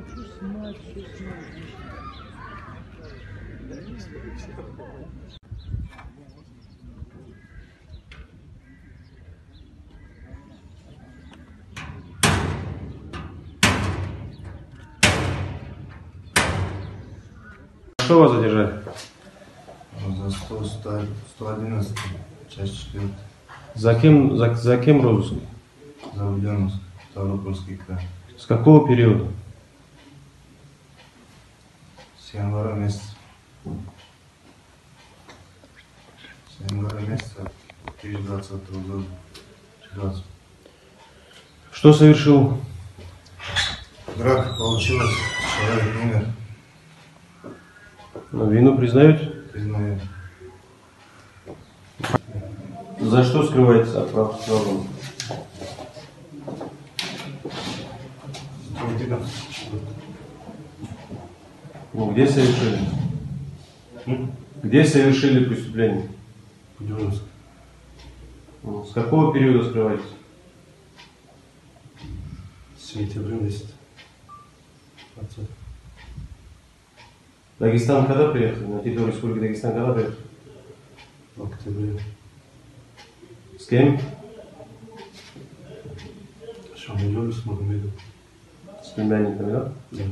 хочу снимать все снимать. Что вас задержали? За 100, 100, 111, часть 4, За кем, за, за кем розыск? за Ульяновск, Ставропольский край. С какого периода? С января месяца. Месяца 2020 года. 20. Что совершил? Драка получилась, человек умер, Ну, Вину признаете? признаю. За что скрываетесь от правоохранителей? Ну, где совершили? Где совершили преступление? Буденновск. Ну, С какого периода скрываетесь? С сентября месяца. 20. Дагестан когда приехали? На территорию Республики Дагестан когда приехали? В октябре. С кем? Шамилёв с Магомедом. С племянниками, да? Да.